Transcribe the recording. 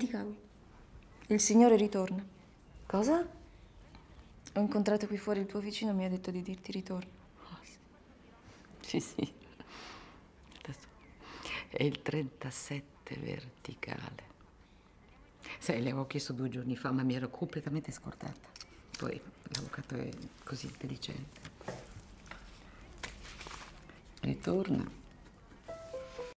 Dica, il Signore ritorna. Cosa? Ho incontrato qui fuori il tuo vicino e mi ha detto di dirti ritorno. Sì, sì. Adesso è il 37 verticale. Sai, le avevo chiesto due giorni fa, ma mi ero completamente scordata. Poi l'avvocato è così intelligente. Ritorna